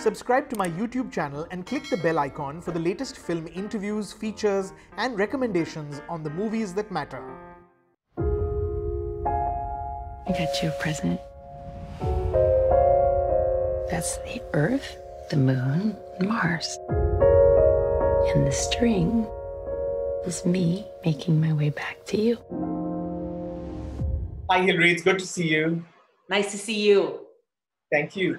subscribe to my YouTube channel and click the bell icon for the latest film interviews, features, and recommendations on the movies that matter. I got you a present. That's the Earth, the Moon, and Mars. And the string is me making my way back to you. Hi, Hilary. It's good to see you. Nice to see you. Thank you.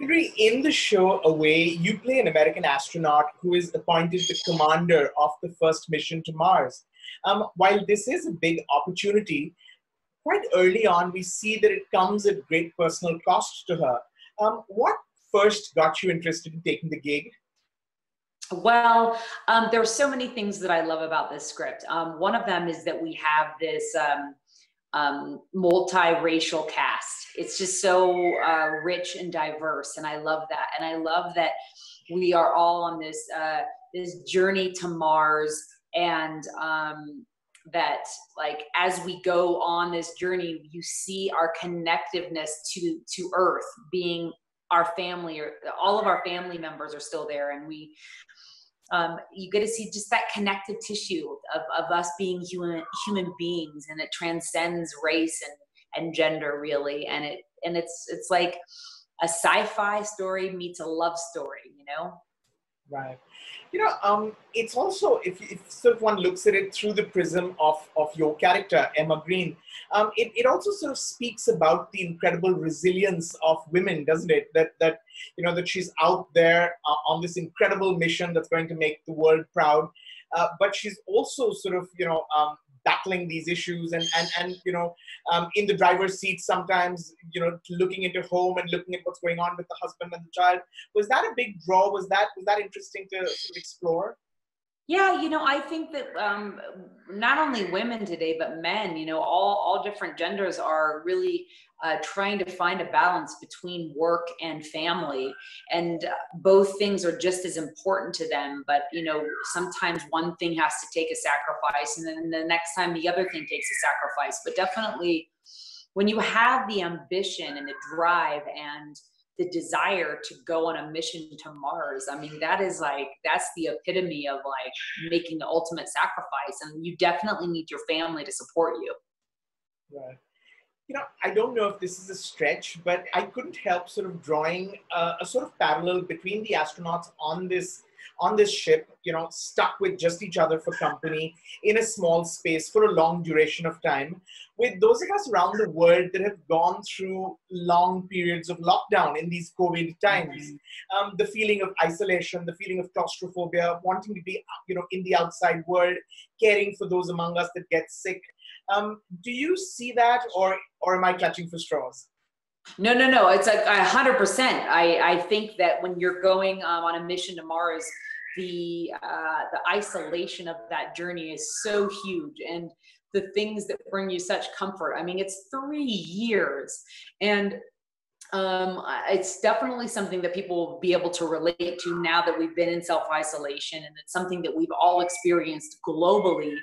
In the show Away, you play an American astronaut who is appointed the commander of the first mission to Mars. Um, while this is a big opportunity, quite early on, we see that it comes at great personal cost to her. Um, what first got you interested in taking the gig? Well, um, there are so many things that I love about this script. Um, one of them is that we have this um, um multiracial cast. It's just so uh, rich and diverse, and I love that. And I love that we are all on this uh, this journey to Mars, and um, that like as we go on this journey, you see our connectiveness to to Earth being our family or all of our family members are still there and we um, you get to see just that connective tissue of, of us being human human beings and it transcends race and, and gender really. And it and it's it's like a sci-fi story meets a love story you know? Right. You know um, it's also if, if sort of one looks at it through the prism of of your character emma green um, it, it also sort of speaks about the incredible resilience of women doesn't it? That that you know that she's out there uh, on this incredible mission that's going to make the world proud. Uh, but she's also sort of you know um, battling these issues and and and you know um, in the driver's seat sometimes you know looking into home and looking at what's going on with the husband and the child. Was that a big draw? Was that was that interesting to of explore yeah, you know, I think that um, not only women today, but men, you know, all all different genders are really uh, trying to find a balance between work and family, and uh, both things are just as important to them. But you know, sometimes one thing has to take a sacrifice, and then the next time the other thing takes a sacrifice. But definitely, when you have the ambition and the drive and the desire to go on a mission to Mars. I mean, that is like, that's the epitome of like making the ultimate sacrifice. And you definitely need your family to support you. Right. You know, I don't know if this is a stretch, but I couldn't help sort of drawing a, a sort of parallel between the astronauts on this on this ship, you know, stuck with just each other for company in a small space for a long duration of time, with those of us around the world that have gone through long periods of lockdown in these COVID times, mm-hmm. um, the feeling of isolation, the feeling of claustrophobia, wanting to be, you know, in the outside world, caring for those among us that get sick. Um, do you see that, or or am I clutching for straws? No, no, no. It's like a hundred percent. I, I think that when you're going um, on a mission to Mars, the uh, the isolation of that journey is so huge, and the things that bring you such comfort. I mean, it's three years, and um, it's definitely something that people will be able to relate to now that we've been in self isolation, and it's something that we've all experienced globally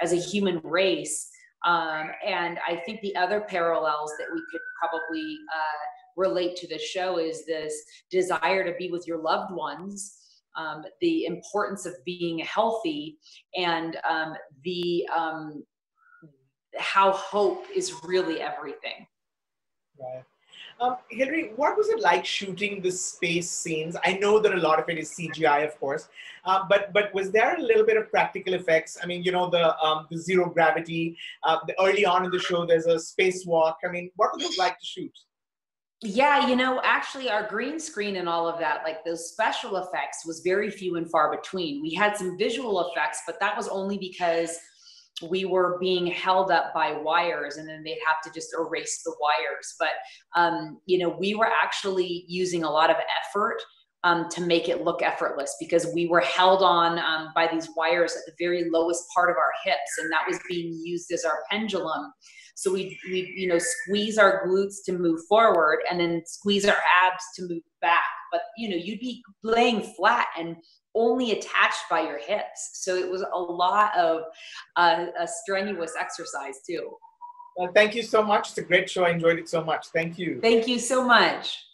as a human race um, and I think the other parallels that we could probably uh, relate to the show is this desire to be with your loved ones, um, the importance of being healthy, and um, the um, how hope is really everything. Um, Hilary, what was it like shooting the space scenes? I know that a lot of it is CGI, of course, uh, but but was there a little bit of practical effects? I mean, you know, the um, the zero gravity. Uh, the, early on in the show, there's a spacewalk. I mean, what was it like to shoot? Yeah, you know, actually, our green screen and all of that, like those special effects, was very few and far between. We had some visual effects, but that was only because we were being held up by wires and then they'd have to just erase the wires. But um, you know we were actually using a lot of effort um, to make it look effortless because we were held on um, by these wires at the very lowest part of our hips and that was being used as our pendulum. So we we you know squeeze our glutes to move forward and then squeeze our abs to move back but you know you'd be laying flat and only attached by your hips. So it was a lot of uh, a strenuous exercise too. Well, thank you so much. It's a great show. I enjoyed it so much. Thank you. Thank you so much.